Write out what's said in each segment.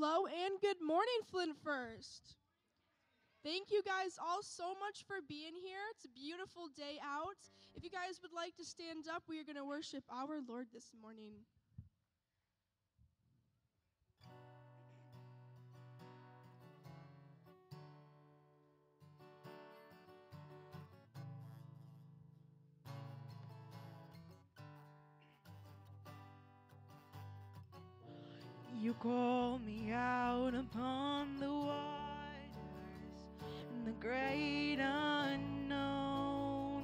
hello and good morning, Flint First. Thank you guys all so much for being here. It's a beautiful day out. If you guys would like to stand up, we are going to worship our Lord this morning. call me out upon the waters and the great unknown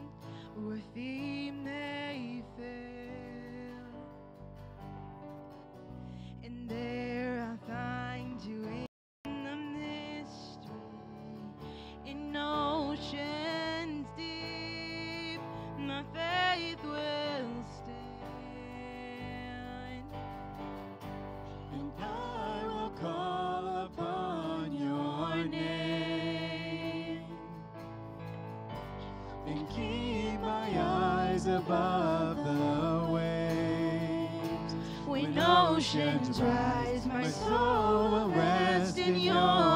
with thee. above the waves. When oceans rise, my soul will rest in your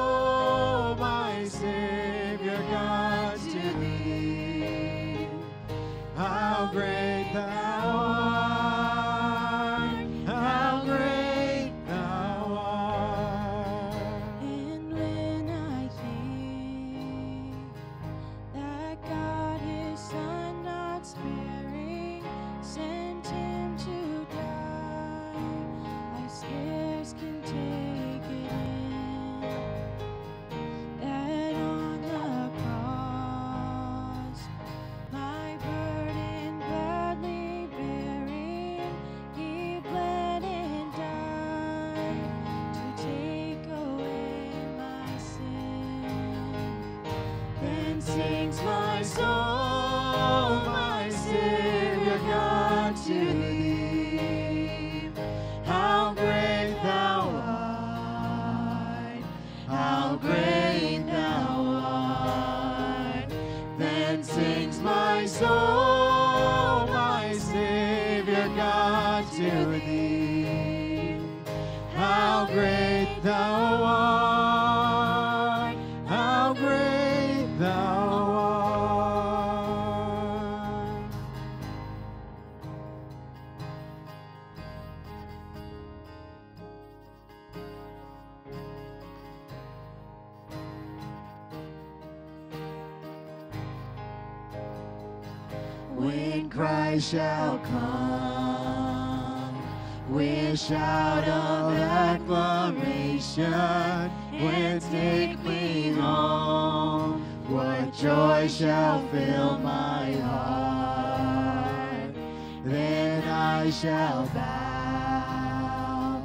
when take me home, what joy shall fill my heart? Then I shall bow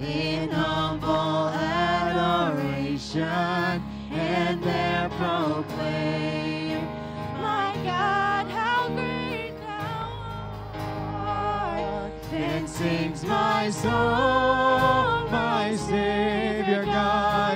in humble adoration and there proclaim, My God, how great thou art! Then sings my soul, my God,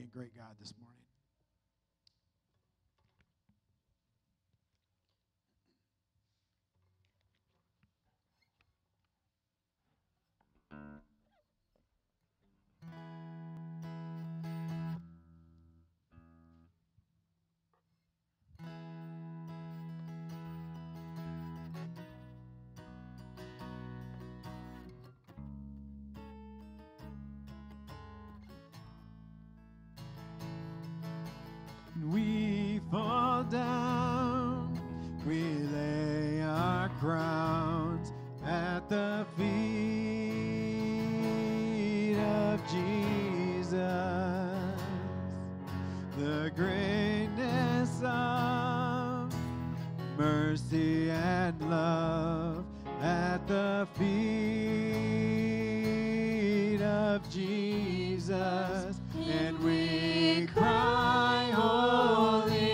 serve a great God crowns at the feet of Jesus. The greatness of mercy and love at the feet of Jesus. And we cry, Holy,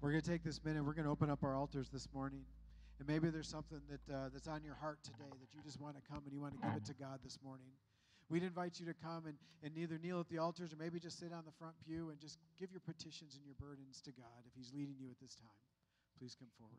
We're going to take this minute. We're going to open up our altars this morning. And maybe there's something that, uh, that's on your heart today that you just want to come and you want to give it to God this morning. We'd invite you to come and, and either kneel at the altars or maybe just sit on the front pew and just give your petitions and your burdens to God if He's leading you at this time. Please come forward.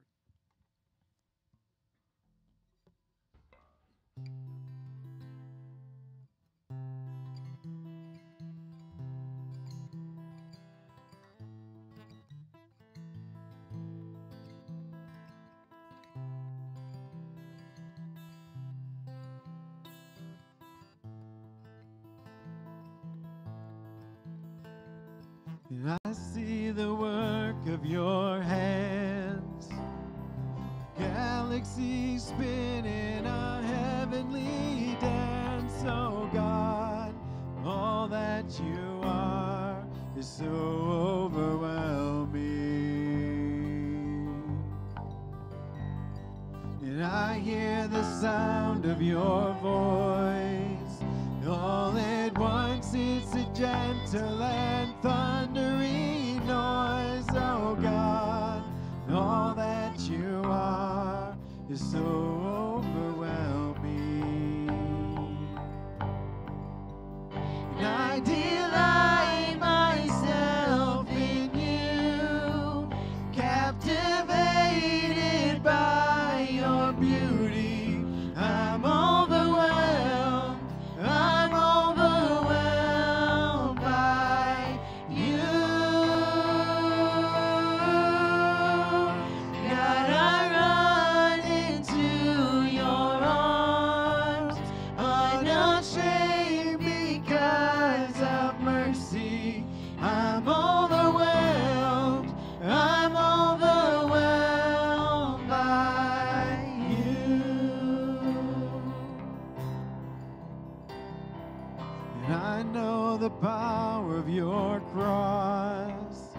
Your cross,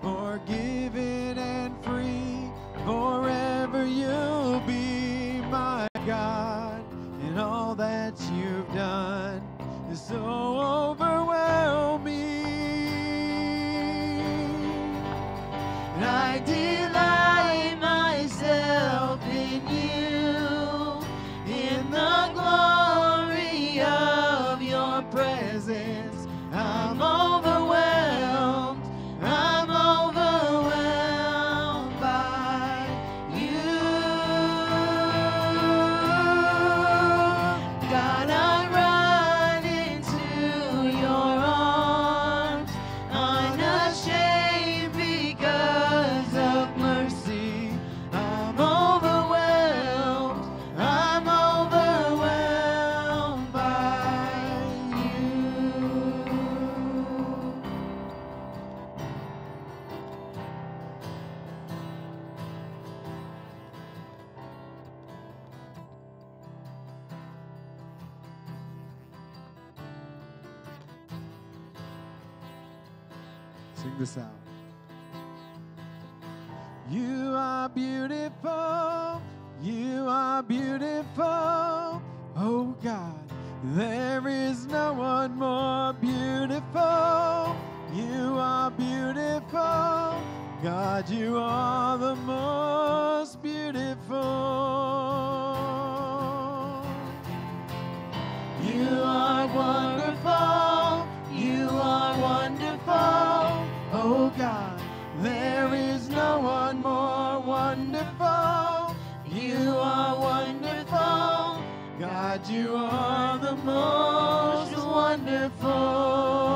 forgiven and free, forever you'll be my God. And all that you've done is so God, you are the most wonderful.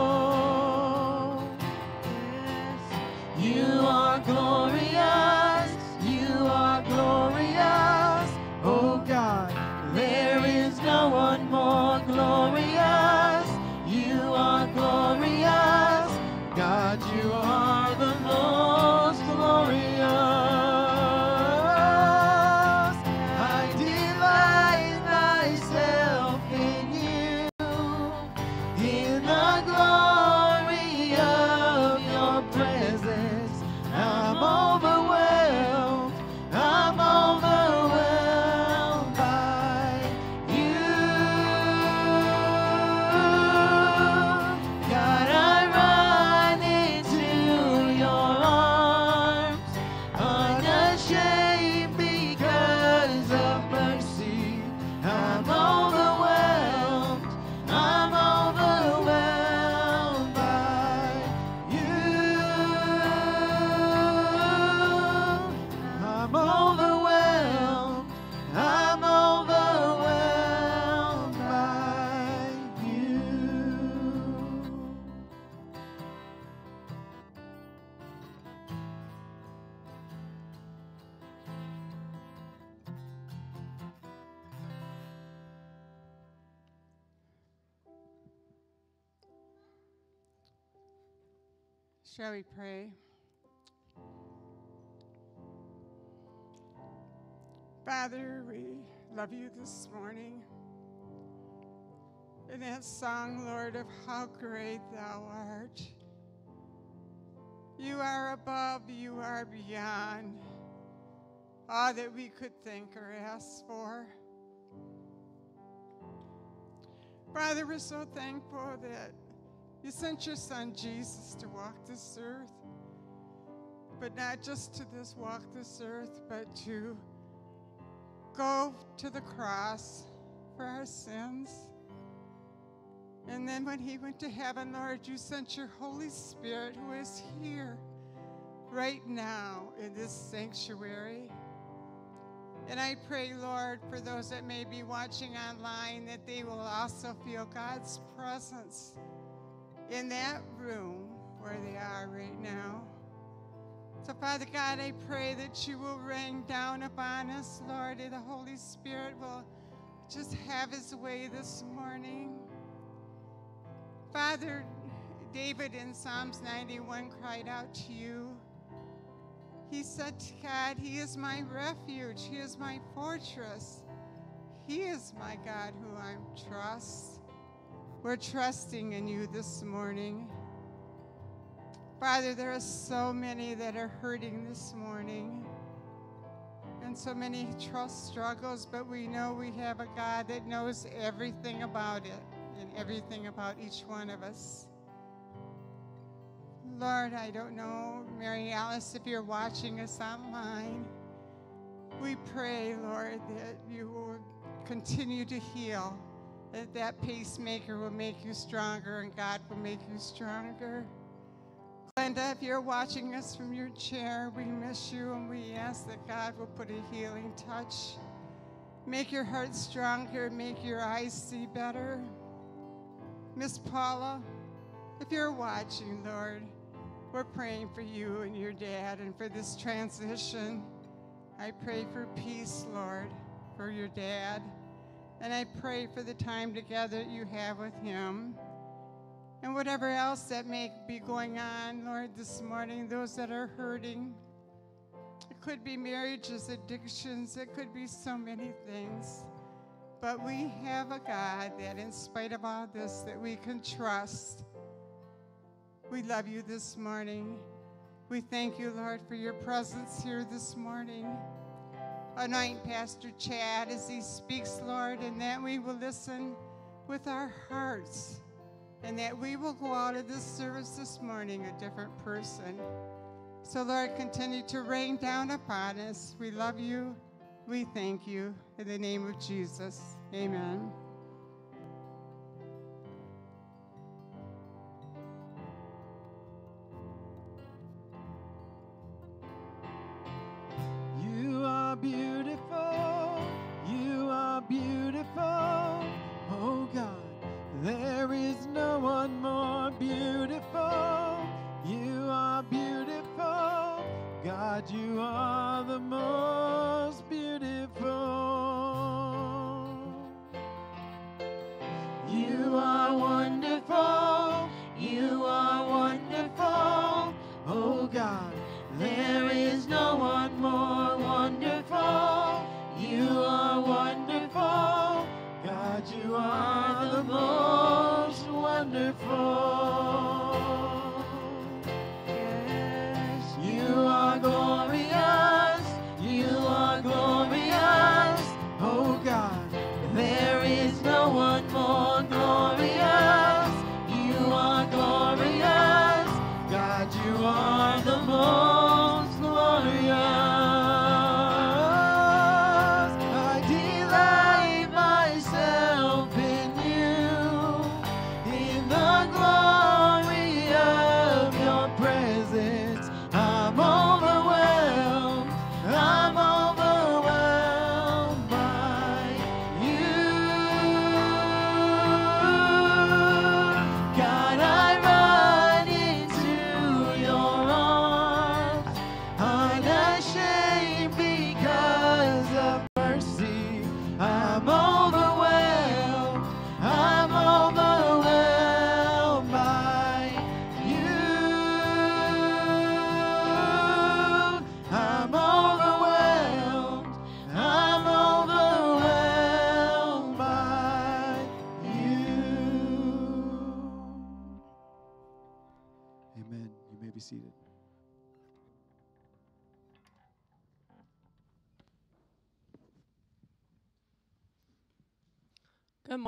Shall we pray? Father, we love you this morning. In that song, Lord, of how great thou art. You are above, you are beyond all that we could think or ask for. Father, we're so thankful that you sent your son Jesus to walk this earth, but not just to this walk this earth, but to go to the cross for our sins. And then when he went to heaven, Lord, you sent your Holy Spirit who is here right now in this sanctuary. And I pray, Lord, for those that may be watching online, that they will also feel God's presence in that room where they are right now. So, Father God, I pray that you will rain down upon us, Lord, and the Holy Spirit will just have his way this morning. Father, David in Psalms 91 cried out to you. He said to God, He is my refuge, He is my fortress, He is my God who I trust. We're trusting in you this morning. Father, there are so many that are hurting this morning and so many trust struggles, but we know we have a God that knows everything about it and everything about each one of us. Lord, I don't know, Mary Alice, if you're watching us online, we pray, Lord, that you will continue to heal, that that pacemaker will make you stronger and God will make you stronger. Glenda, if you're watching us from your chair, we miss you and we ask that God will put a healing touch. Make your heart stronger, make your eyes see better. Miss Paula, if you're watching, Lord, we're praying for you and your dad and for this transition. I pray for peace, Lord, for your dad. And I pray for the time together you have with him. And whatever else that may be going on, Lord, this morning, those that are hurting. It could be marriages, addictions, it could be so many things. But we have a God that, in spite of all this, that we can trust. We love you this morning. We thank you, Lord, for your presence here this morning. Anoint Pastor Chad as he speaks, Lord, and that we will listen with our hearts, and that we will go out of this service this morning a different person. So, Lord, continue to rain down upon us. We love you. We thank you. In the name of Jesus, amen.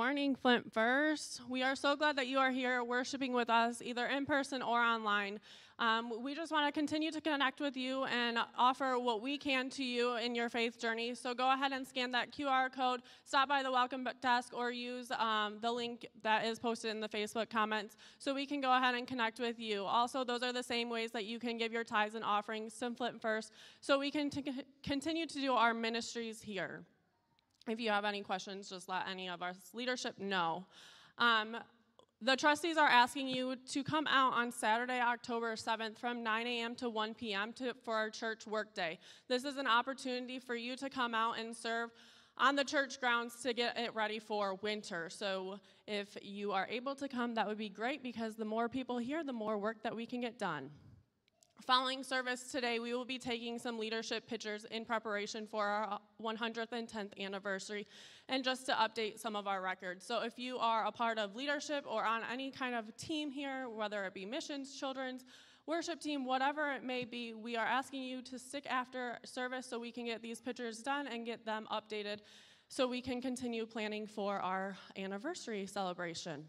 Morning, Flint First. We are so glad that you are here worshiping with us, either in person or online. Um, we just want to continue to connect with you and offer what we can to you in your faith journey. So go ahead and scan that QR code, stop by the welcome desk, or use um, the link that is posted in the Facebook comments so we can go ahead and connect with you. Also, those are the same ways that you can give your tithes and offerings to Flint First so we can continue to do our ministries here. If you have any questions, just let any of us leadership know. Um, the trustees are asking you to come out on Saturday, October 7th from 9 a.m. to 1 p.m. To, for our church workday. This is an opportunity for you to come out and serve on the church grounds to get it ready for winter. So if you are able to come, that would be great because the more people here, the more work that we can get done. Following service today, we will be taking some leadership pictures in preparation for our uh, 110th anniversary and just to update some of our records. So, if you are a part of leadership or on any kind of team here, whether it be missions, children's, worship team, whatever it may be, we are asking you to stick after service so we can get these pictures done and get them updated so we can continue planning for our anniversary celebration.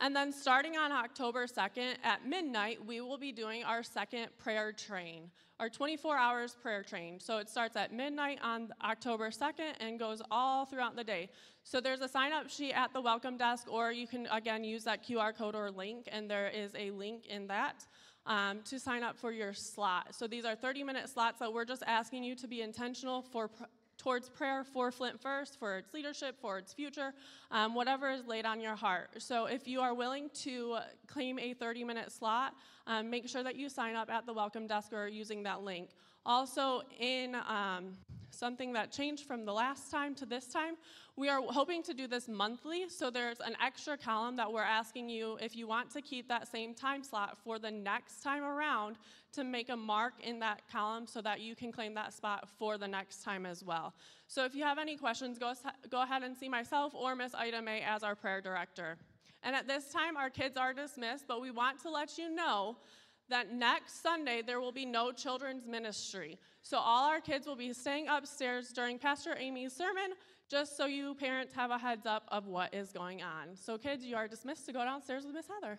And then starting on October 2nd at midnight, we will be doing our second prayer train, our 24 hours prayer train. So it starts at midnight on October 2nd and goes all throughout the day. So there's a sign up sheet at the welcome desk, or you can again use that QR code or link, and there is a link in that. Um, to sign up for your slot. So these are 30 minute slots that we're just asking you to be intentional for pr- towards prayer for Flint First, for its leadership, for its future, um, whatever is laid on your heart. So if you are willing to claim a 30 minute slot, um, make sure that you sign up at the welcome desk or using that link. Also, in um, something that changed from the last time to this time, we are hoping to do this monthly. So there's an extra column that we're asking you if you want to keep that same time slot for the next time around to make a mark in that column so that you can claim that spot for the next time as well. So if you have any questions, go, go ahead and see myself or Miss Ida May as our prayer director. And at this time, our kids are dismissed, but we want to let you know that next Sunday there will be no children's ministry. So all our kids will be staying upstairs during Pastor Amy's sermon, just so you parents have a heads up of what is going on. So, kids, you are dismissed to go downstairs with Miss Heather.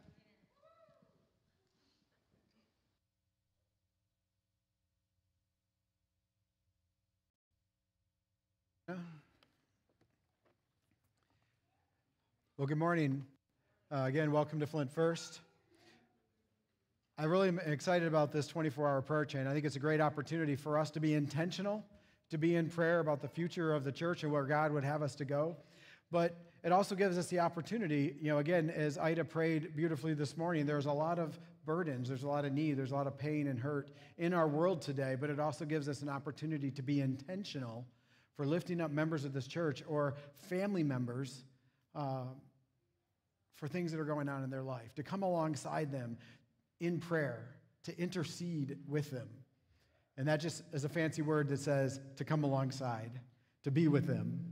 Well, good morning. Uh, again, welcome to Flint First. I really am excited about this 24 hour prayer chain. I think it's a great opportunity for us to be intentional, to be in prayer about the future of the church and where God would have us to go. But it also gives us the opportunity, you know, again, as Ida prayed beautifully this morning, there's a lot of burdens, there's a lot of need, there's a lot of pain and hurt in our world today, but it also gives us an opportunity to be intentional for lifting up members of this church or family members. Uh, for things that are going on in their life, to come alongside them in prayer, to intercede with them. And that just is a fancy word that says to come alongside, to be with them.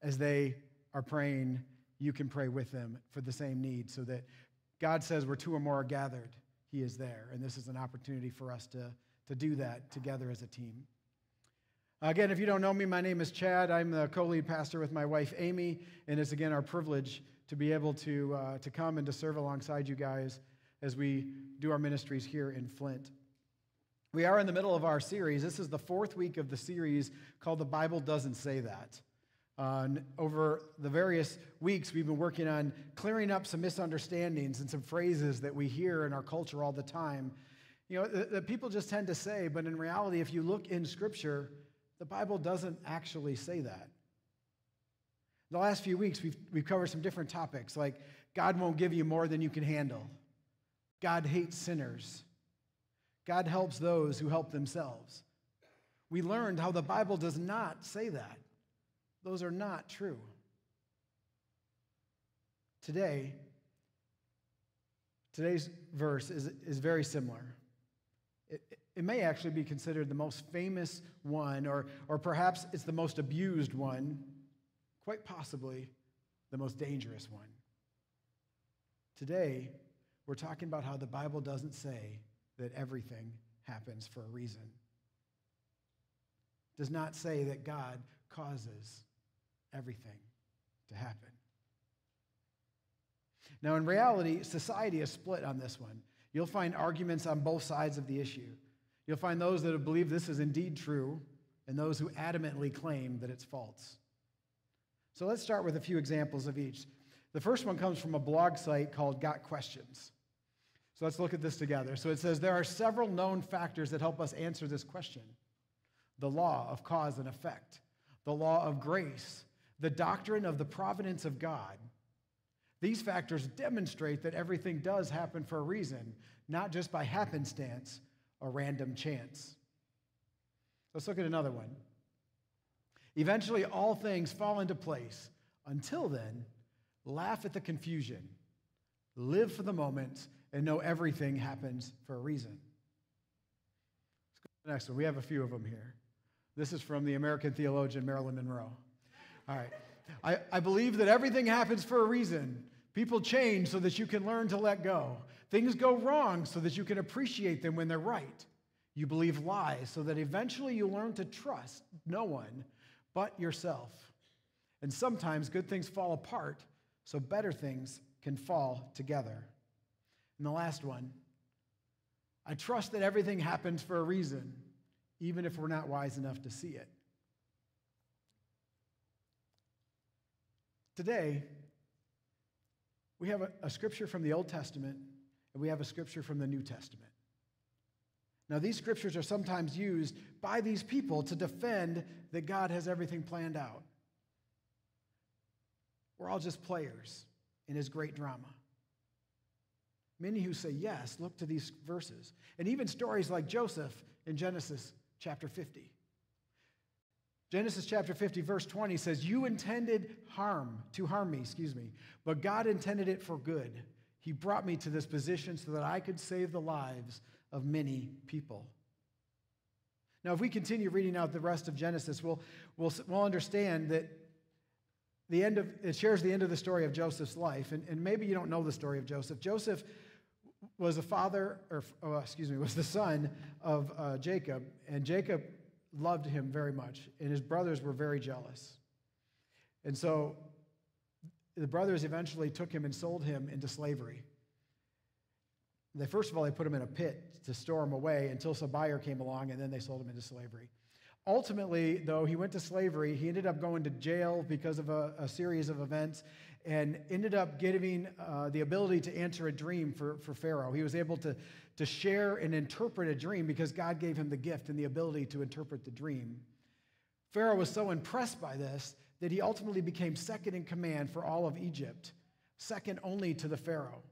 As they are praying, you can pray with them for the same need so that God says where two or more are gathered, He is there. And this is an opportunity for us to, to do that together as a team. Again, if you don't know me, my name is Chad. I'm the co lead pastor with my wife, Amy, and it's again our privilege to be able to, uh, to come and to serve alongside you guys as we do our ministries here in Flint. We are in the middle of our series. This is the fourth week of the series called The Bible Doesn't Say That. Uh, over the various weeks, we've been working on clearing up some misunderstandings and some phrases that we hear in our culture all the time. You know, that, that people just tend to say, but in reality, if you look in Scripture, the Bible doesn't actually say that. The last few weeks, we've, we've covered some different topics like God won't give you more than you can handle, God hates sinners, God helps those who help themselves. We learned how the Bible does not say that. Those are not true. Today, today's verse is, is very similar. It, it may actually be considered the most famous one, or, or perhaps it's the most abused one quite possibly the most dangerous one. Today, we're talking about how the Bible doesn't say that everything happens for a reason. Does not say that God causes everything to happen. Now, in reality, society is split on this one. You'll find arguments on both sides of the issue. You'll find those that believe this is indeed true and those who adamantly claim that it's false. So let's start with a few examples of each. The first one comes from a blog site called Got Questions. So let's look at this together. So it says there are several known factors that help us answer this question the law of cause and effect, the law of grace, the doctrine of the providence of God. These factors demonstrate that everything does happen for a reason, not just by happenstance or random chance. Let's look at another one. Eventually, all things fall into place. Until then, laugh at the confusion, live for the moment, and know everything happens for a reason. Let's go to the next one. We have a few of them here. This is from the American theologian Marilyn Monroe. All right. I, I believe that everything happens for a reason. People change so that you can learn to let go. Things go wrong so that you can appreciate them when they're right. You believe lies so that eventually you learn to trust no one but yourself. And sometimes good things fall apart so better things can fall together. And the last one I trust that everything happens for a reason, even if we're not wise enough to see it. Today, we have a, a, scripture from the Old Testament and we have a scripture from the New Testament. Now, these scriptures are sometimes used by these people to defend that God has everything planned out. We're all just players in his great drama. Many who say yes look to these verses, and even stories like Joseph in Genesis chapter 50. Genesis chapter 50, verse 20 says, You intended harm, to harm me, excuse me, but God intended it for good. He brought me to this position so that I could save the lives of many people. Now, if we continue reading out the rest of Genesis, we'll, we'll, we'll understand that the end of, it shares the end of the story of Joseph's life. And, and maybe you don't know the story of Joseph. Joseph was the father, or oh, excuse me, was the son of uh, Jacob, and Jacob loved him very much, and his brothers were very jealous. And so the brothers eventually took him and sold him into slavery. They first of all they put him in a pit to store him away until some buyer came along, and then they sold him into slavery. Ultimately, though, he went to slavery. He ended up going to jail because of a, a series of events and ended up giving uh, the ability to answer a dream for, for Pharaoh. He was able to, to share and interpret a dream because God gave him the gift and the ability to interpret the dream. Pharaoh was so impressed by this that he ultimately became second in command for all of Egypt, second only to the Pharaoh.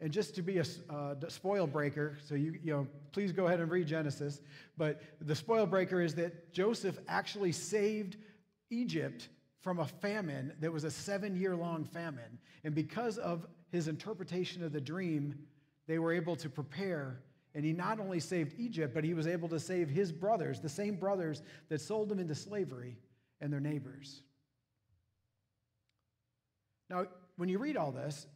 And just to be a uh, spoil breaker, so you, you know, please go ahead and read Genesis. But the spoil breaker is that Joseph actually saved Egypt from a famine that was a seven year long famine. And because of his interpretation of the dream, they were able to prepare. And he not only saved Egypt, but he was able to save his brothers, the same brothers that sold him into slavery, and their neighbors. Now, when you read all this,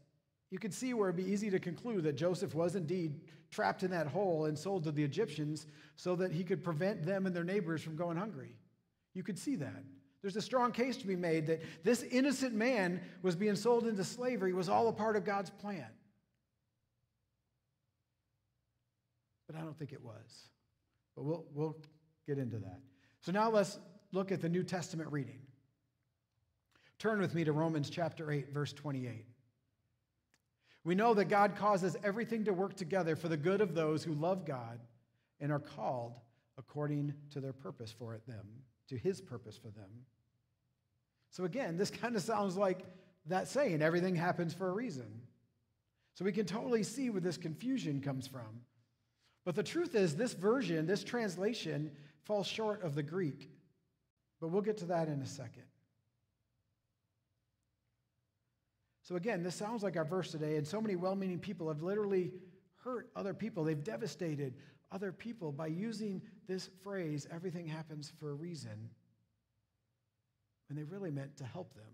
you can see where it'd be easy to conclude that Joseph was indeed trapped in that hole and sold to the Egyptians so that he could prevent them and their neighbors from going hungry. You could see that. There's a strong case to be made that this innocent man was being sold into slavery was all a part of God's plan. But I don't think it was. But we'll, we'll get into that. So now let's look at the New Testament reading. Turn with me to Romans chapter 8, verse 28. We know that God causes everything to work together for the good of those who love God and are called according to their purpose for it them, to his purpose for them. So again, this kind of sounds like that saying, everything happens for a reason. So we can totally see where this confusion comes from. But the truth is, this version, this translation, falls short of the Greek. But we'll get to that in a second. So, again, this sounds like our verse today, and so many well meaning people have literally hurt other people. They've devastated other people by using this phrase, everything happens for a reason, when they really meant to help them.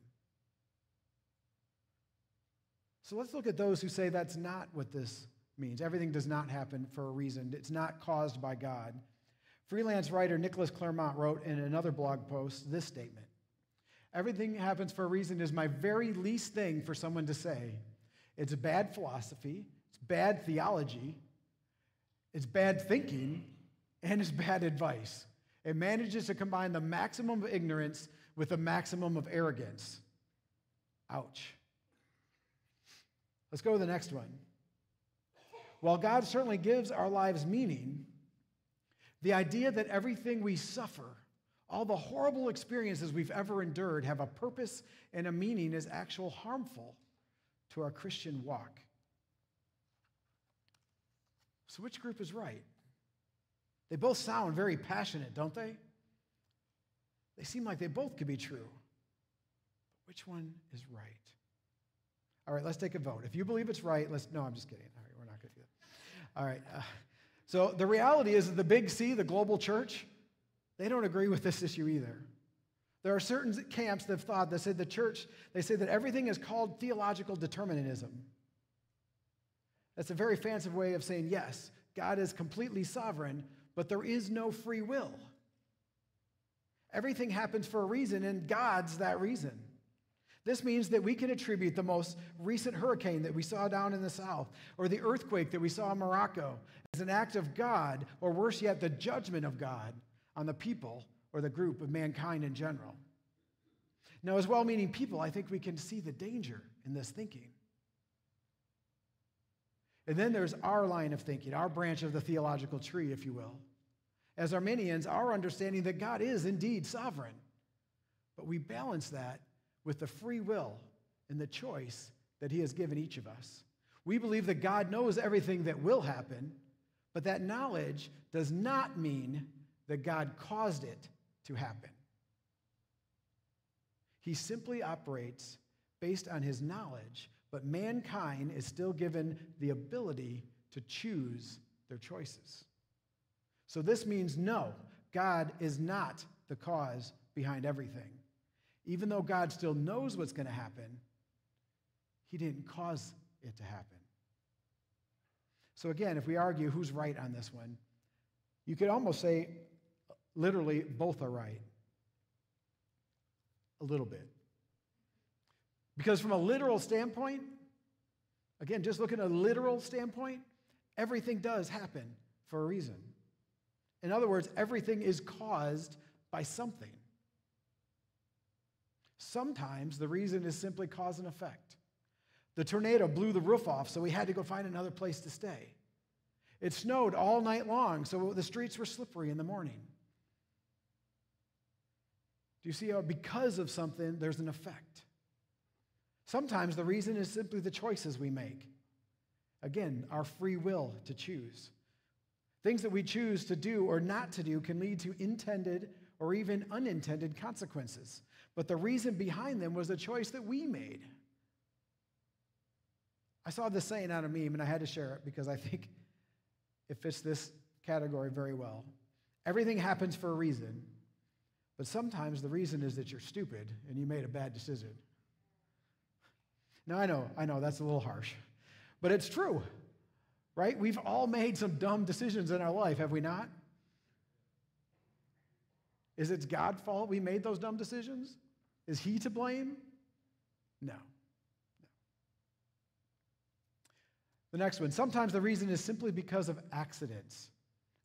So, let's look at those who say that's not what this means. Everything does not happen for a reason, it's not caused by God. Freelance writer Nicholas Claremont wrote in another blog post this statement Everything happens for a reason is my very least thing for someone to say. It's a bad philosophy, it's bad theology, it's bad thinking, and it's bad advice. It manages to combine the maximum of ignorance with the maximum of arrogance. Ouch. Let's go to the next one. While God certainly gives our lives meaning, the idea that everything we suffer all the horrible experiences we've ever endured have a purpose and a meaning is actual harmful to our Christian walk. So, which group is right? They both sound very passionate, don't they? They seem like they both could be true. But which one is right? All right, let's take a vote. If you believe it's right, let's. No, I'm just kidding. All right, we're not going to do that. All right. Uh, so, the reality is that the big C, the global church, they don't agree with this issue either. There are certain camps that have thought that said the church, they say that everything is called theological determinism. That's a very fanciful way of saying, yes, God is completely sovereign, but there is no free will. Everything happens for a reason, and God's that reason. This means that we can attribute the most recent hurricane that we saw down in the south, or the earthquake that we saw in Morocco, as an act of God, or worse yet, the judgment of God on the people or the group of mankind in general. Now, as well meaning people, I think we can see the danger in this thinking. And then there's our line of thinking, our branch of the theological tree, if you will. As Arminians, our understanding that God is indeed sovereign. But we balance that with the free will and the choice that He has given each of us. We believe that God knows everything that will happen, but that knowledge does not mean that God caused it to happen. He simply operates based on his knowledge, but mankind is still given the ability to choose their choices. So this means no, God is not the cause behind everything. Even though God still knows what's going to happen, he didn't cause it to happen. So, again, if we argue who's right on this one, you could almost say literally both are right. A little bit. Because from a literal standpoint, again, just looking at a literal standpoint, everything does happen for a reason. In other words, everything is caused by something. Sometimes the reason is simply cause and effect. The tornado blew the roof off, so we had to go find another place to stay. It snowed all night long, so the streets were slippery in the morning. Do you see how, because of something, there's an effect? Sometimes the reason is simply the choices we make. Again, our free will to choose. Things that we choose to do or not to do can lead to intended or even unintended consequences. But the reason behind them was a choice that we made. I saw this saying on a meme and I had to share it because I think it fits this category very well. Everything happens for a reason, but sometimes the reason is that you're stupid and you made a bad decision. Now, I know, I know that's a little harsh, but it's true, right? We've all made some dumb decisions in our life, have we not? Is it God's fault we made those dumb decisions? Is He to blame? No. no. The next one sometimes the reason is simply because of accidents.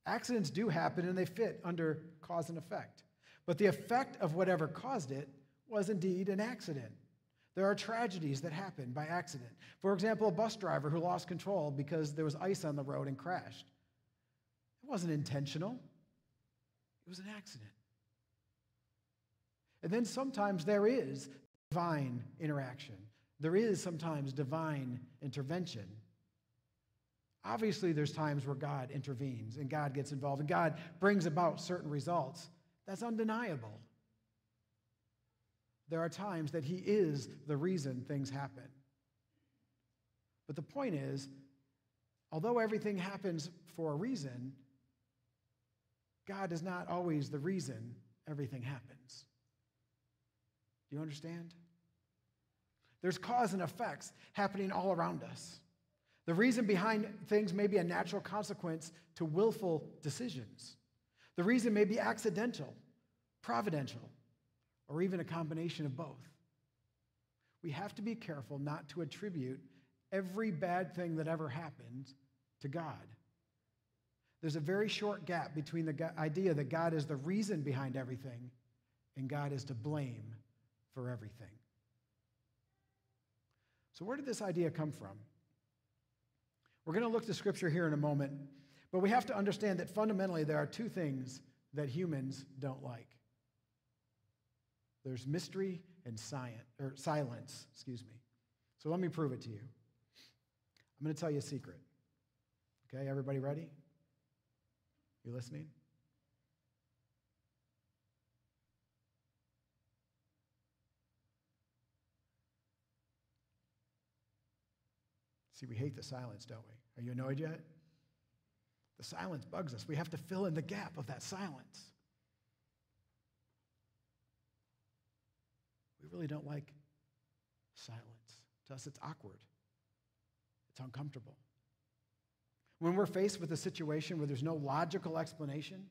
Accidents do happen and they fit under cause and effect. But the effect of whatever caused it was indeed an accident. There are tragedies that happen by accident. For example, a bus driver who lost control because there was ice on the road and crashed. It wasn't intentional, it was an accident. And then sometimes there is divine interaction, there is sometimes divine intervention. Obviously, there's times where God intervenes and God gets involved and God brings about certain results. That's undeniable. There are times that He is the reason things happen. But the point is, although everything happens for a reason, God is not always the reason everything happens. Do you understand? There's cause and effects happening all around us. The reason behind things may be a natural consequence to willful decisions. The reason may be accidental, providential, or even a combination of both. We have to be careful not to attribute every bad thing that ever happened to God. There's a very short gap between the idea that God is the reason behind everything and God is to blame for everything. So, where did this idea come from? We're going to look to scripture here in a moment, but we have to understand that fundamentally there are two things that humans don't like. There's mystery and science, or silence, excuse me. So let me prove it to you. I'm going to tell you a secret. Okay, everybody ready? You listening? See, we hate the silence, don't we? Are you annoyed yet? The silence bugs us. We have to fill in the gap of that silence. We really don't like silence. To us, it's awkward, it's uncomfortable. When we're faced with a situation where there's no logical explanation,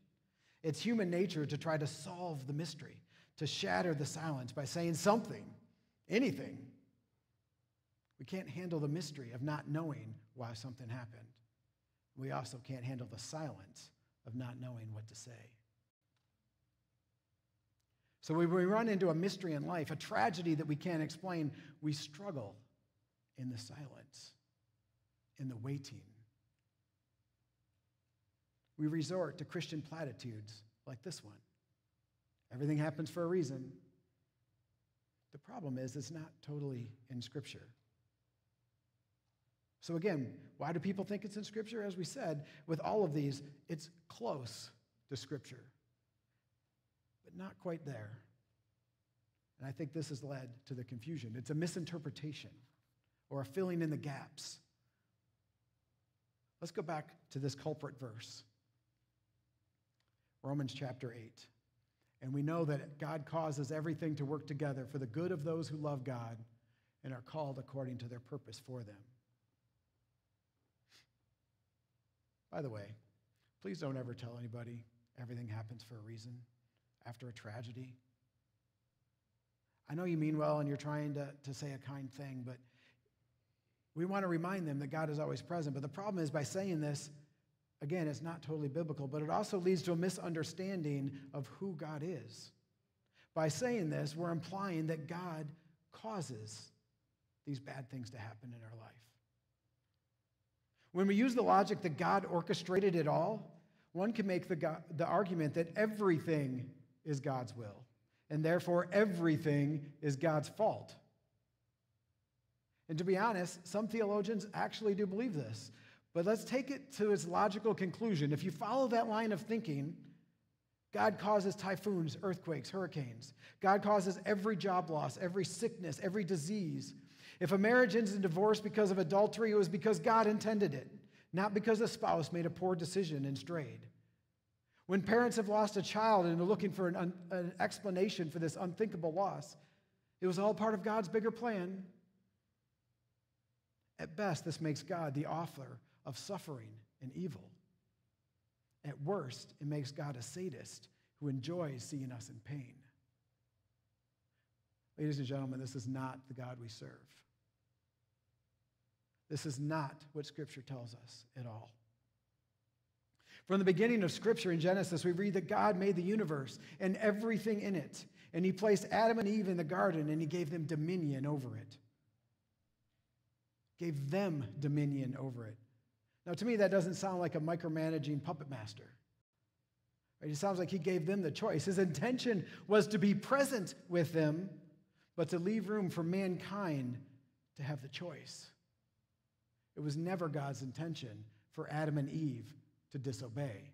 it's human nature to try to solve the mystery, to shatter the silence by saying something, anything. We can't handle the mystery of not knowing why something happened. We also can't handle the silence of not knowing what to say. So when we run into a mystery in life, a tragedy that we can't explain, we struggle in the silence, in the waiting. We resort to Christian platitudes like this one everything happens for a reason. The problem is, it's not totally in Scripture. So, again, why do people think it's in Scripture? As we said, with all of these, it's close to Scripture, not quite there. And I think this has led to the confusion. It's a misinterpretation or a filling in the gaps. Let's go back to this culprit verse Romans chapter 8. And we know that God causes everything to work together for the good of those who love God and are called according to their purpose for them. By the way, please don't ever tell anybody everything happens for a reason after a tragedy. I know you mean well and you're trying to, to say a kind thing, but we want to remind them that God is always present. But the problem is by saying this, again, it's not totally biblical, but it also leads to a misunderstanding of who God is. By saying this, we're implying that God causes these bad things to happen in our life. When we use the logic that God orchestrated it all, one can make the, the argument that everything is God's will, and therefore everything is God's fault. And to be honest, some theologians actually do believe this. But let's take it to its logical conclusion. If you follow that line of thinking, God causes typhoons, earthquakes, hurricanes. God causes every job loss, every sickness, every disease. If a marriage ends in divorce because of adultery, it was because God intended it, not because the spouse made a poor decision and strayed. When parents have lost a child and are looking for an, un, an explanation for this unthinkable loss, it was all part of God's bigger plan. At best, this makes God the author of suffering and evil. At worst, it makes God a sadist who enjoys seeing us in pain. Ladies and gentlemen, this is not the God we serve. This is not what Scripture tells us at all. From the beginning of Scripture in Genesis, we read that God made the universe and everything in it. And He placed Adam and Eve in the garden and He gave them dominion over it. Gave them dominion over it. Now, to me, that doesn't sound like a micromanaging puppet master. It sounds like He gave them the choice. His intention was to be present with them, but to leave room for mankind to have the choice. It was never God's intention for Adam and Eve to disobey.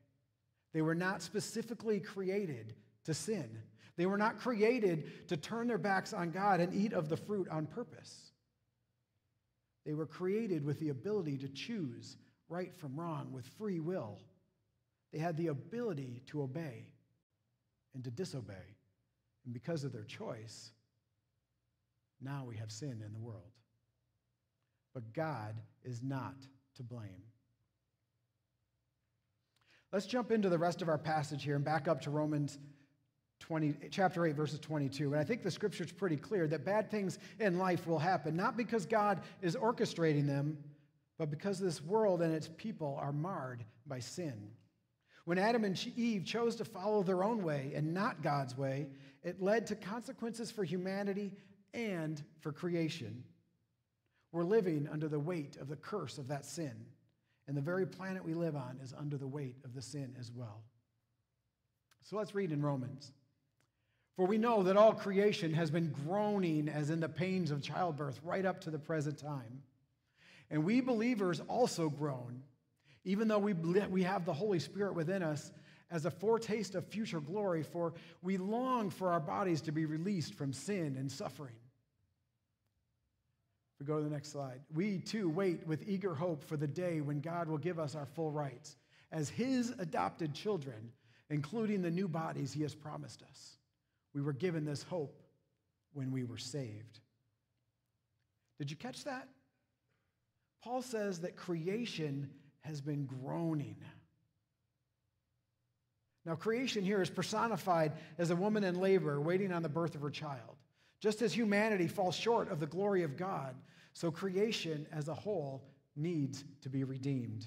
They were not specifically created to sin. They were not created to turn their backs on God and eat of the fruit on purpose. They were created with the ability to choose right from wrong with free will. They had the ability to obey and to disobey. And because of their choice, now we have sin in the world. But God is not to blame. Let's jump into the rest of our passage here and back up to Romans 20, chapter 8, verses 22. And I think the scripture is pretty clear that bad things in life will happen, not because God is orchestrating them, but because this world and its people are marred by sin. When Adam and Eve chose to follow their own way and not God's way, it led to consequences for humanity and for creation. We're living under the weight of the curse of that sin, and the very planet we live on is under the weight of the sin as well. So let's read in Romans. For we know that all creation has been groaning as in the pains of childbirth right up to the present time. And we believers also groan, even though we, we have the Holy Spirit within us as a foretaste of future glory, for we long for our bodies to be released from sin and suffering. We go to the next slide, we too wait with eager hope for the day when God will give us our full rights as His adopted children, including the new bodies He has promised us. We were given this hope when we were saved. Did you catch that? Paul says that creation has been groaning. Now, creation here is personified as a woman in labor waiting on the birth of her child. Just as humanity falls short of the glory of God, so creation as a whole needs to be redeemed.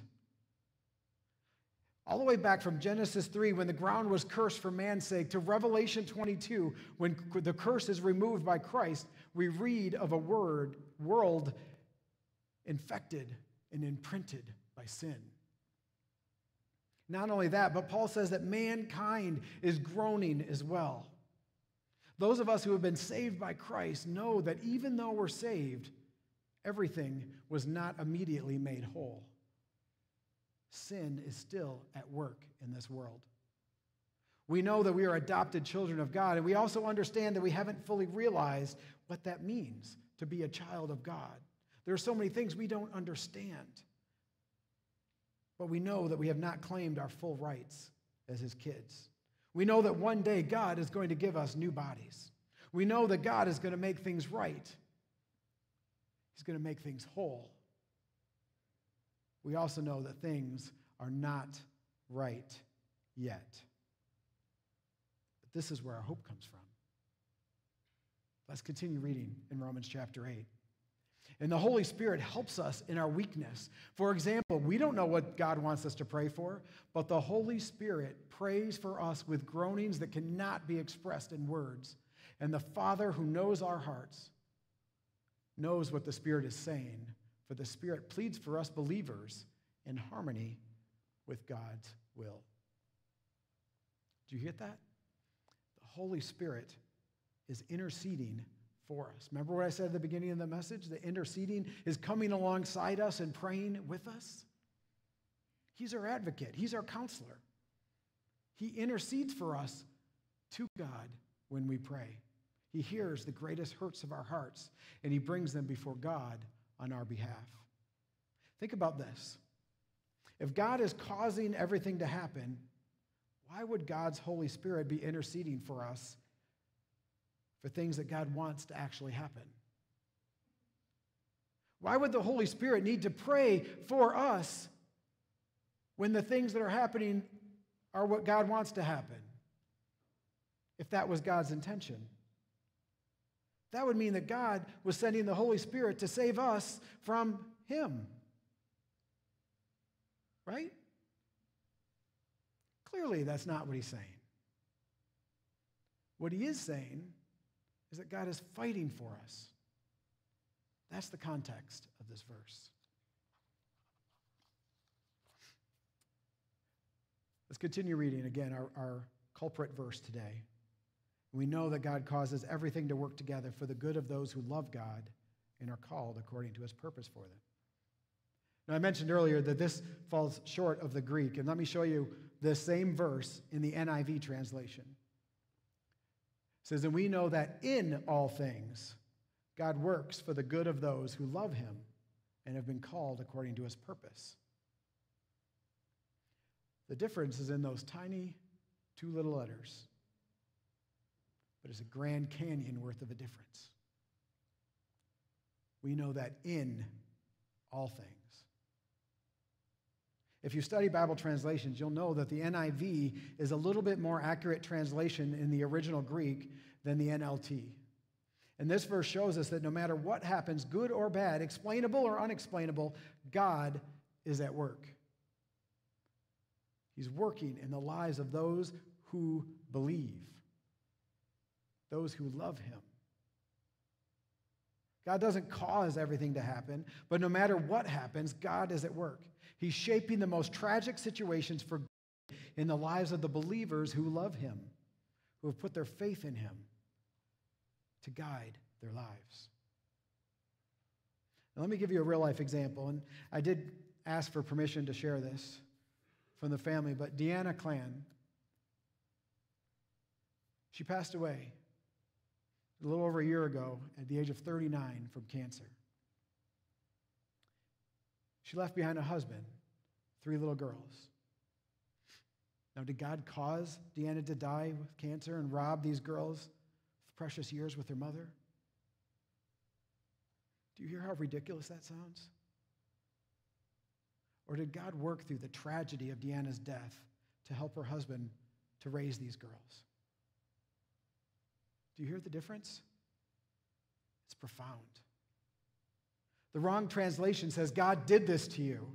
All the way back from Genesis 3, when the ground was cursed for man's sake, to Revelation 22, when the curse is removed by Christ, we read of a word, world infected and imprinted by sin. Not only that, but Paul says that mankind is groaning as well. Those of us who have been saved by Christ know that even though we're saved, everything was not immediately made whole. Sin is still at work in this world. We know that we are adopted children of God, and we also understand that we haven't fully realized what that means to be a child of God. There are so many things we don't understand. But we know that we have not claimed our full rights as his kids. We know that one day God is going to give us new bodies. We know that God is going to make things right. He's going to make things whole. We also know that things are not right yet. But this is where our hope comes from. Let's continue reading in Romans chapter 8. And the Holy Spirit helps us in our weakness. For example, we don't know what God wants us to pray for, but the Holy Spirit prays for us with groanings that cannot be expressed in words. And the Father who knows our hearts knows what the Spirit is saying, for the Spirit pleads for us believers in harmony with God's will. Do you get that? The Holy Spirit is interceding for us. Remember what I said at the beginning of the message? The interceding is coming alongside us and praying with us. He's our advocate, He's our counselor. He intercedes for us to God when we pray. He hears the greatest hurts of our hearts and He brings them before God on our behalf. Think about this. If God is causing everything to happen, why would God's Holy Spirit be interceding for us for things that God wants to actually happen? Why would the Holy Spirit need to pray for us when the things that are happening are what God wants to happen? If that was God's intention. That would mean that God was sending the Holy Spirit to save us from Him. Right? Clearly, that's not what He's saying. What He is saying is that God is fighting for us. That's the context of this verse. Let's continue reading again our, our culprit verse today. We know that God causes everything to work together for the good of those who love God and are called according to his purpose for them. Now, I mentioned earlier that this falls short of the Greek, and let me show you the same verse in the NIV translation. It says, And we know that in all things, God works for the good of those who love him and have been called according to his purpose. The difference is in those tiny two little letters, but it's a Grand Canyon worth of a difference. We know that in all things. If you study Bible translations, you'll know that the NIV is a little bit more accurate translation in the original Greek than the NLT. And this verse shows us that no matter what happens, good or bad, explainable or unexplainable, God is at work. He's working in the lives of those who believe, those who love Him. God doesn't cause everything to happen, but no matter what happens, God is at work. He's shaping the most tragic situations for good in the lives of the believers who love Him, who have put their faith in Him to guide their lives. Now, let me give you a real life example, and I did ask for permission to share this from the family, but Deanna Clan, she passed away a little over a year ago at the age of 39 from cancer. She left behind a husband, three little girls. Now, did God cause Deanna to die with cancer and rob these girls of precious years with their mother? Do you hear how ridiculous that sounds? Or did God work through the tragedy of Deanna's death to help her husband to raise these girls? Do you hear the difference? It's profound. The wrong translation says, God did this to you.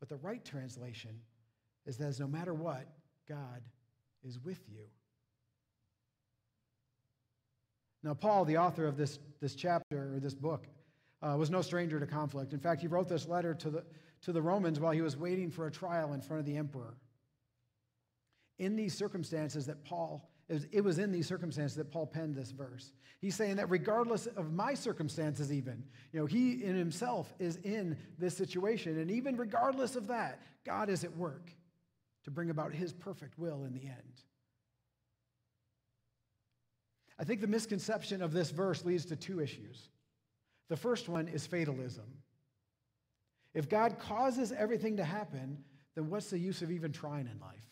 But the right translation is that no matter what, God is with you. Now, Paul, the author of this, this chapter or this book, uh, was no stranger to conflict. In fact, he wrote this letter to the, to the Romans while he was waiting for a trial in front of the emperor. In these circumstances that Paul, it was in these circumstances that Paul penned this verse. He's saying that regardless of my circumstances, even, you know, he in himself is in this situation. And even regardless of that, God is at work to bring about his perfect will in the end. I think the misconception of this verse leads to two issues. The first one is fatalism. If God causes everything to happen, then what's the use of even trying in life?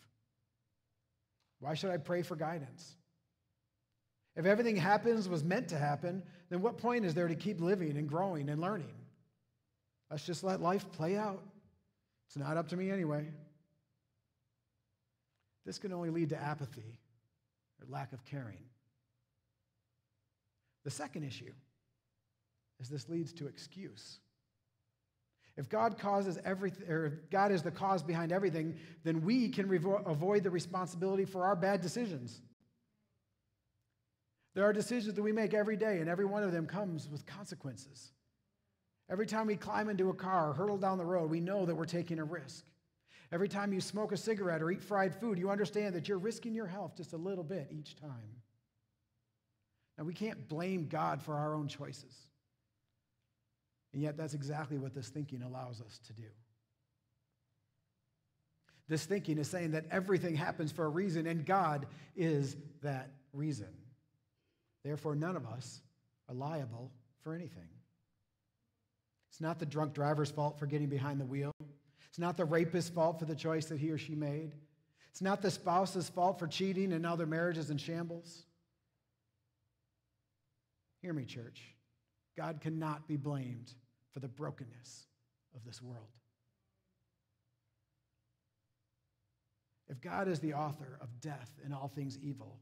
Why should I pray for guidance? If everything happens was meant to happen, then what point is there to keep living and growing and learning? Let's just let life play out. It's not up to me anyway. this can only lead to apathy or lack of caring. The second issue is this leads to excuse. If God causes everything, or God is the cause behind everything, then we can revo- avoid the responsibility for our bad decisions. There are decisions that we make every day, and every one of them comes with consequences. Every time we climb into a car or hurtle down the road, we know that we're taking a risk. Every time you smoke a cigarette or eat fried food, you understand that you're risking your health just a little bit each time. Now, we can't blame God for our own choices. And yet, that's exactly what this thinking allows us to do. This thinking is saying that everything happens for a reason, and God is that reason. Therefore, none of us are liable for anything. It's not the drunk driver's fault for getting behind the wheel. It's not the rapist's fault for the choice that he or she made. It's not the spouse's fault for cheating and now their marriage is in shambles. Hear me, church. God cannot be blamed for the brokenness of this world. If God is the author of death and all things evil,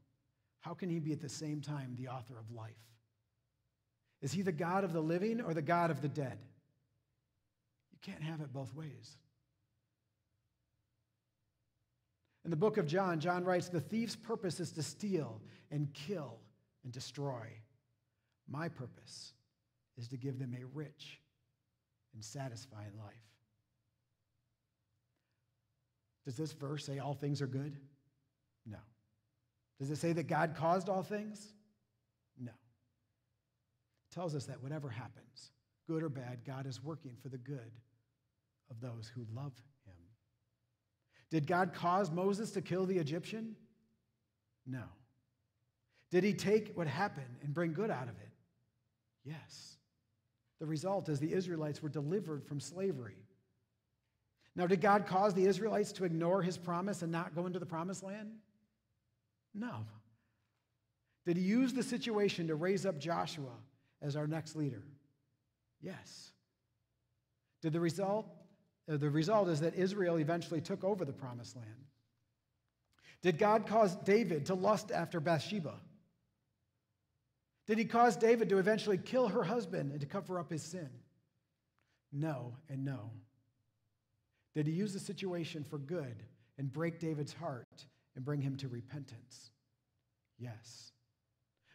how can he be at the same time the author of life? Is he the God of the living or the God of the dead? You can't have it both ways. In the book of John, John writes, The thief's purpose is to steal and kill and destroy. My purpose is to give them a rich and satisfying life. Does this verse say all things are good? No. Does it say that God caused all things? No. It tells us that whatever happens, good or bad, God is working for the good of those who love him. Did God cause Moses to kill the Egyptian? No. Did he take what happened and bring good out of it? Yes. The result is the Israelites were delivered from slavery. Now, did God cause the Israelites to ignore his promise and not go into the promised land? No. Did he use the situation to raise up Joshua as our next leader? Yes. Did the result? Uh, the result is that Israel eventually took over the promised land. Did God cause David to lust after Bathsheba? Did he cause David to eventually kill her husband and to cover up his sin? No, and no. Did he use the situation for good and break David's heart and bring him to repentance? Yes.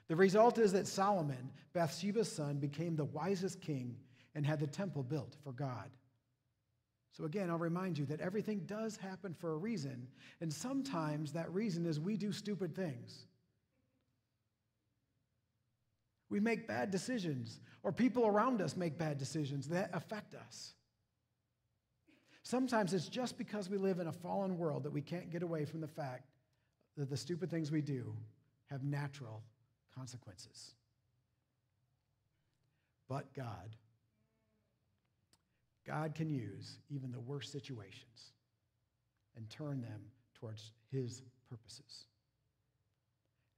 The result is that Solomon, Bathsheba's son, became the wisest king and had the temple built for God. So, again, I'll remind you that everything does happen for a reason, and sometimes that reason is we do stupid things. We make bad decisions, or people around us make bad decisions that affect us. Sometimes it's just because we live in a fallen world that we can't get away from the fact that the stupid things we do have natural consequences. But God, God can use even the worst situations and turn them towards His purposes.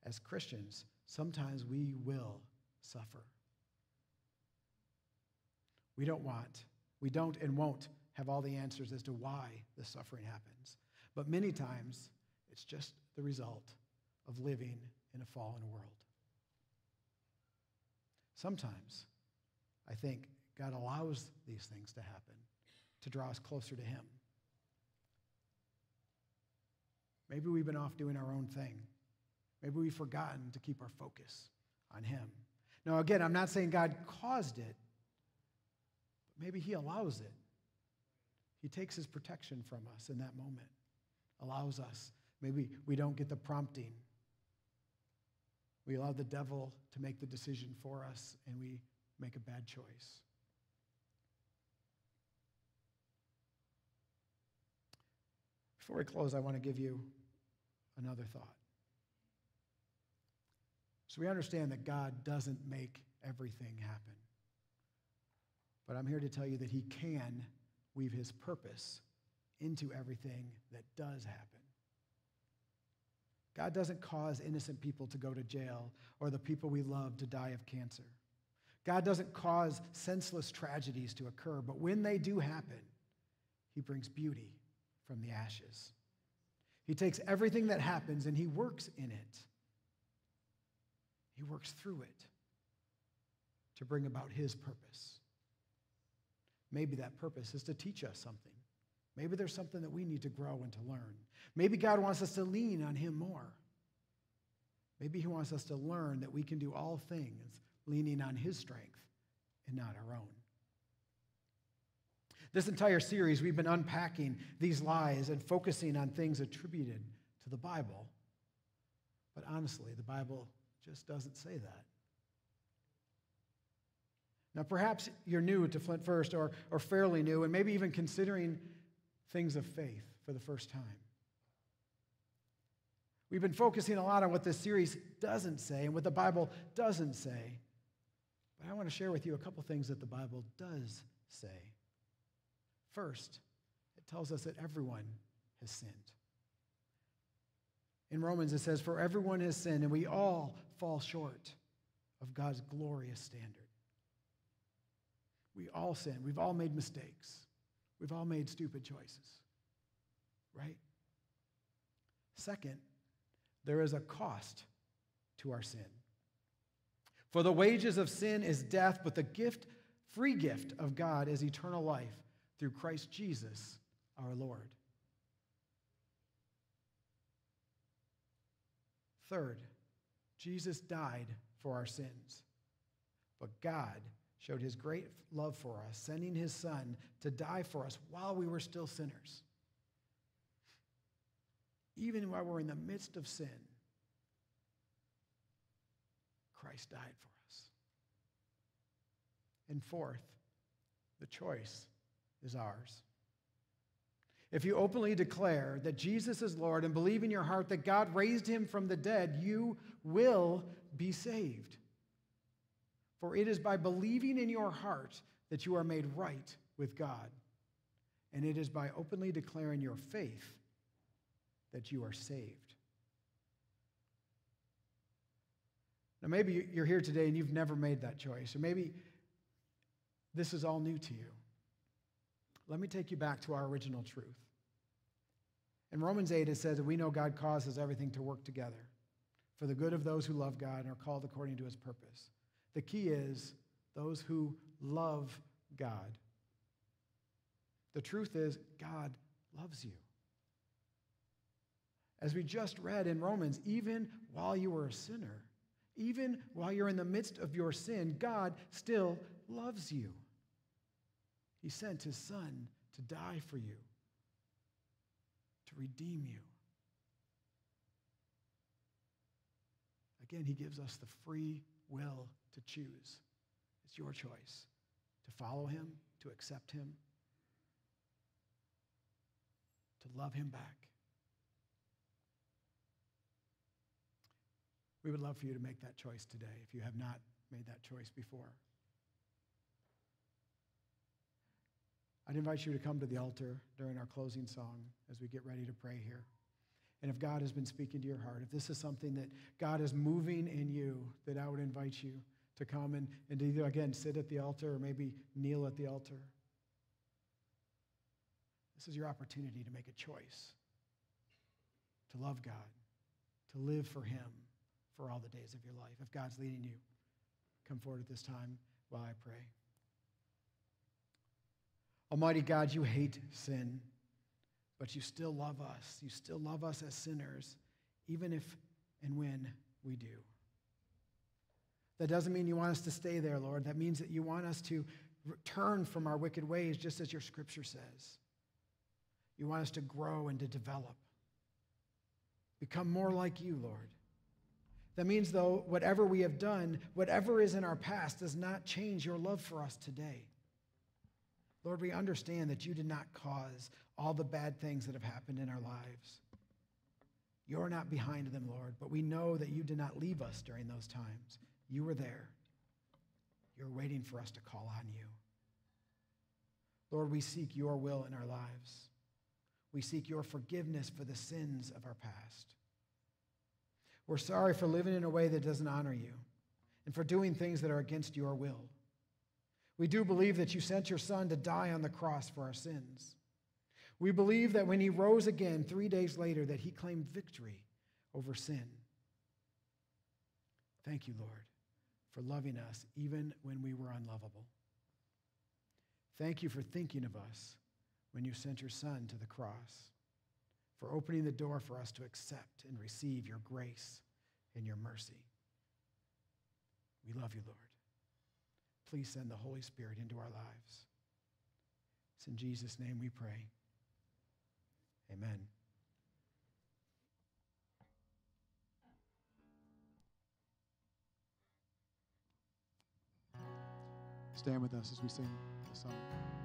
As Christians, sometimes we will suffer. We don't want, we don't and won't have all the answers as to why the suffering happens. But many times, it's just the result of living in a fallen world. Sometimes, I think God allows these things to happen to draw us closer to Him. Maybe we've been off doing our own thing. Maybe we've forgotten to keep our focus on Him. Now, again, I'm not saying God caused it, but maybe He allows it. He takes His protection from us in that moment, allows us. Maybe we don't get the prompting. We allow the devil to make the decision for us, and we make a bad choice. Before we close, I want to give you another thought. So we understand that God doesn't make everything happen. But I'm here to tell you that He can weave His purpose into everything that does happen. God doesn't cause innocent people to go to jail or the people we love to die of cancer. God doesn't cause senseless tragedies to occur, but when they do happen, He brings beauty from the ashes. He takes everything that happens and He works in it. He works through it to bring about His purpose. Maybe that purpose is to teach us something. Maybe there's something that we need to grow and to learn. Maybe God wants us to lean on Him more. Maybe He wants us to learn that we can do all things leaning on His strength and not our own. This entire series, we've been unpacking these lies and focusing on things attributed to the Bible. But honestly, the Bible just doesn't say that. Now, perhaps you're new to Flint First or, or fairly new, and maybe even considering things of faith for the first time. We've been focusing a lot on what this series doesn't say and what the Bible doesn't say. But I want to share with you a couple things that the Bible does say. First, it tells us that everyone has sinned. In Romans, it says, For everyone has sinned, and we all fall short of God's glorious standard. We all sin. We've all made mistakes. We've all made stupid choices, right? Second, there is a cost to our sin. For the wages of sin is death, but the gift, free gift of God is eternal life through Christ Jesus our Lord. Third, Jesus died for our sins. But God showed his great love for us, sending his son to die for us while we were still sinners. Even while we're in the midst of sin, Christ died for us. And fourth, the choice is ours. If you openly declare that Jesus is Lord and believe in your heart that God raised him from the dead, you will be saved. For it is by believing in your heart that you are made right with God. And it is by openly declaring your faith that you are saved. Now, maybe you're here today and you've never made that choice, or maybe this is all new to you. Let me take you back to our original truth. In Romans 8, it says that we know God causes everything to work together for the good of those who love God and are called according to his purpose. The key is those who love God. The truth is, God loves you. As we just read in Romans, even while you were a sinner, even while you're in the midst of your sin, God still loves you. He sent his son to die for you, to redeem you. Again, he gives us the free will to choose. It's your choice to follow him, to accept him, to love him back. We would love for you to make that choice today if you have not made that choice before. I'd invite you to come to the altar during our closing song as we get ready to pray here. And if God has been speaking to your heart, if this is something that God is moving in you, that I would invite you to come and, and either, again, sit at the altar or maybe kneel at the altar. This is your opportunity to make a choice to love God, to live for Him for all the days of your life. If God's leading you, come forward at this time while I pray. Almighty God, you hate sin, but you still love us. You still love us as sinners, even if and when we do. That doesn't mean you want us to stay there, Lord. That means that you want us to turn from our wicked ways, just as your scripture says. You want us to grow and to develop, become more like you, Lord. That means, though, whatever we have done, whatever is in our past, does not change your love for us today. Lord, we understand that you did not cause all the bad things that have happened in our lives. You're not behind them, Lord, but we know that you did not leave us during those times. You were there. You're waiting for us to call on you. Lord, we seek your will in our lives. We seek your forgiveness for the sins of our past. We're sorry for living in a way that doesn't honor you and for doing things that are against your will. We do believe that you sent your son to die on the cross for our sins. We believe that when he rose again 3 days later that he claimed victory over sin. Thank you, Lord, for loving us even when we were unlovable. Thank you for thinking of us when you sent your son to the cross, for opening the door for us to accept and receive your grace and your mercy. We love you, Lord. Please send the Holy Spirit into our lives. It's in Jesus' name we pray. Amen. Stand with us as we sing the song.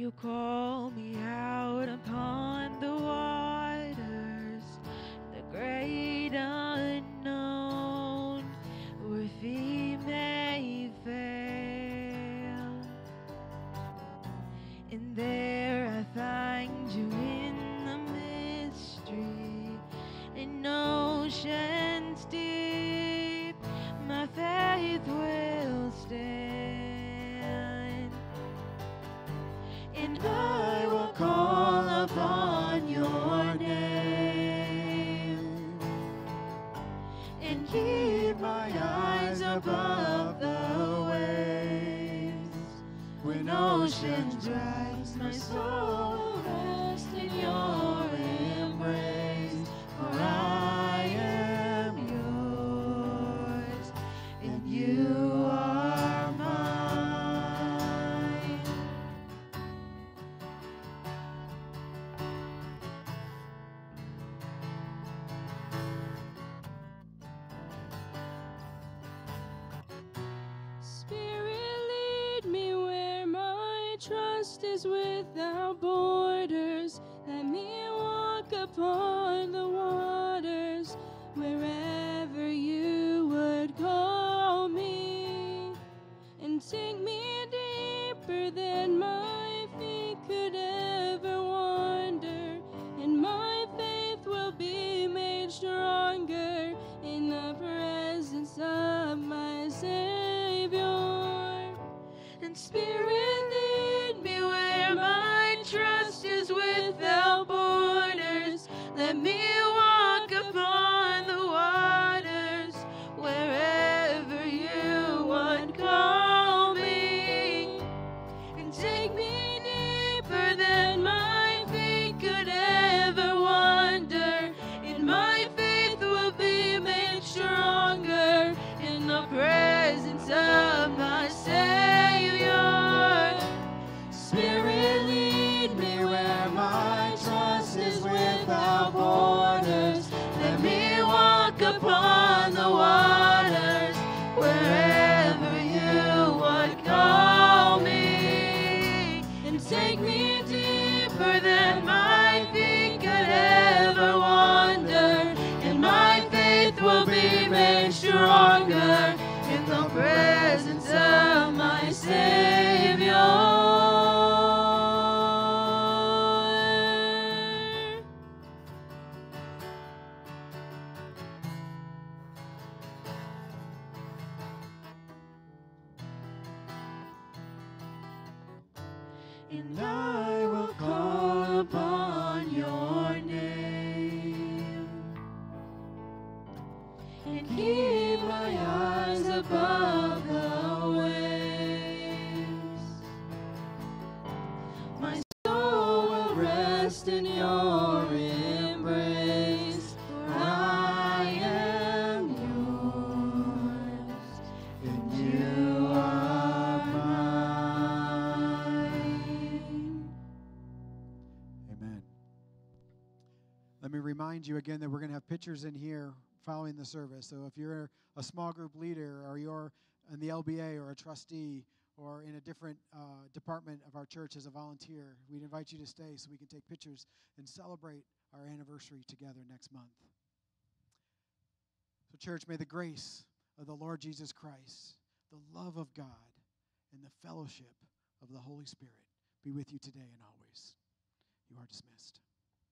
You call me out upon the waters, rise, remind you again that we're going to have pictures in here following the service. So if you're a small group leader or you're in the LBA or a trustee or in a different uh, department of our church as a volunteer, we'd invite you to stay so we can take pictures and celebrate our anniversary together next month. So, church, may the grace of the Lord Jesus Christ, the love of God, and the fellowship of the Holy Spirit be with you today and always. You are dismissed.